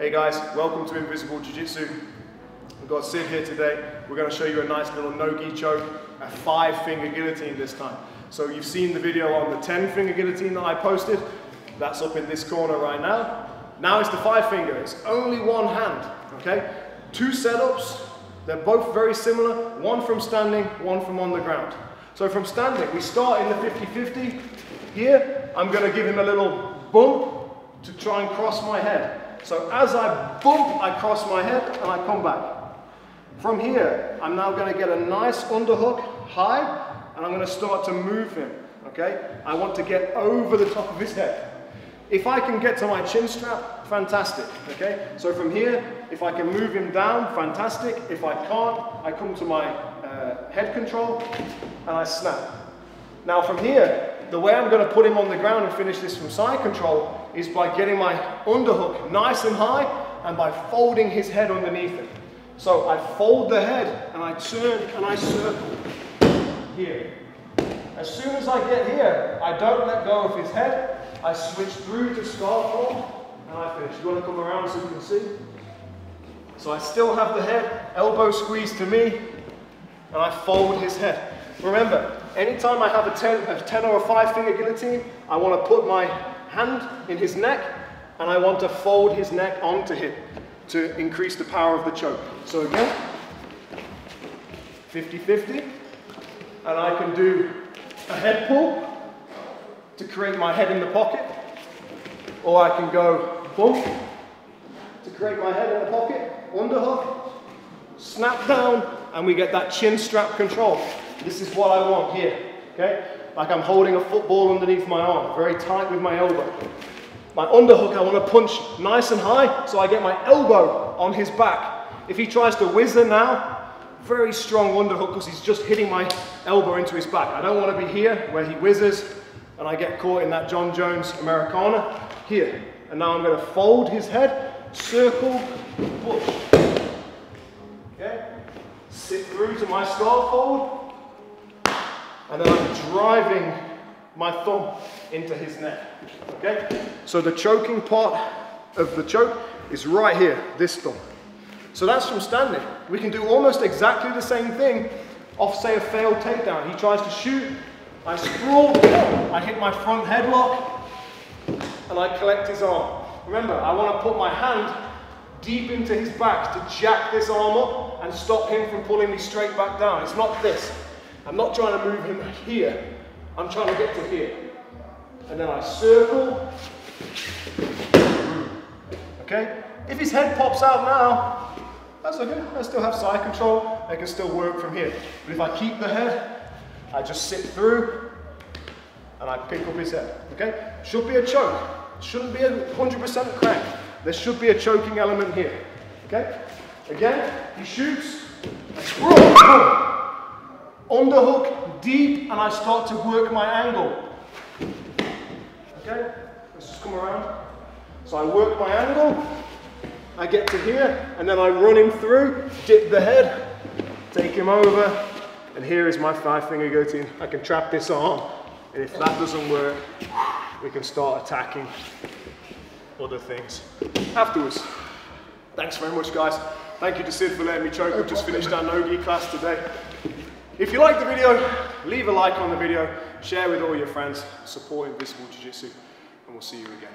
Hey guys, welcome to Invisible Jiu-Jitsu. We've got Sid here today. We're going to show you a nice little no-gi choke, a five finger guillotine this time. So you've seen the video on the 10 finger guillotine that I posted. That's up in this corner right now. Now it's the five finger. It's only one hand, okay? Two setups. They're both very similar. One from standing, one from on the ground. So from standing, we start in the 50-50. Here, I'm going to give him a little bump to try and cross my head. So as I bump, I cross my head and I come back. From here, I'm now going to get a nice underhook high and I'm going to start to move him, okay? I want to get over the top of his head. If I can get to my chin strap, fantastic, okay? So from here, if I can move him down, fantastic. If I can't, I come to my uh, head control and I snap. Now from here, the way I'm going to put him on the ground and finish this from side control is by getting my underhook nice and high and by folding his head underneath him. So I fold the head and I turn and I circle here. As soon as I get here, I don't let go of his head. I switch through to scarf form and I finish. You want to come around so you can see? So I still have the head, elbow squeezed to me, and I fold his head. Remember, anytime I have a 10, a 10 or a 5 finger guillotine, I want to put my hand in his neck and I want to fold his neck onto him to increase the power of the choke. So again, 50-50, and I can do a head pull to create my head in the pocket, or I can go bump to create my head in the pocket, underhook, snap down, and we get that chin strap control. This is what I want here, okay? Like I'm holding a football underneath my arm, very tight with my elbow. My underhook, I want to punch nice and high, so I get my elbow on his back. If he tries to whizzer now, very strong underhook because he's just hitting my elbow into his back. I don't want to be here where he whizzes and I get caught in that Jon Jones Americana. Here. And now I'm going to fold his head, circle, push. Okay? Sit through to my scarf hold. And then I'm driving my thumb into his neck. Okay? So the choking part of the choke is right here, this thumb. So that's from standing. We can do almost exactly the same thing off, say, a failed takedown. He tries to shoot, I sprawl, I hit my front headlock, and I collect his arm. Remember, I want to put my hand deep into his back to jack this arm up and stop him from pulling me straight back down. It's not this. I'm not trying to move him here. I'm trying to get to here. And then I circle. Okay? If his head pops out now, that's okay. I still have side control. I can still work from here. But if I keep the head, I just sit through and I pick up his head. Okay? Should be a choke. Shouldn't be a 100% crank. There should be a choking element here. Okay? Again, he shoots. Underhook deep and I start to work my angle. Okay? Let's just come around. So I work my angle. I get to here and then I run him through, dip the head, take him over, and here is my five finger guillotine. I can trap this arm, and if that doesn't work, we can start attacking other things afterwards. Thanks very much, guys. Thank you to Sid for letting me choke. We've just finished our no-gi class today. If you like the video, leave a like on the video, share with all your friends, support Invisible Jiu-Jitsu, and we'll see you again.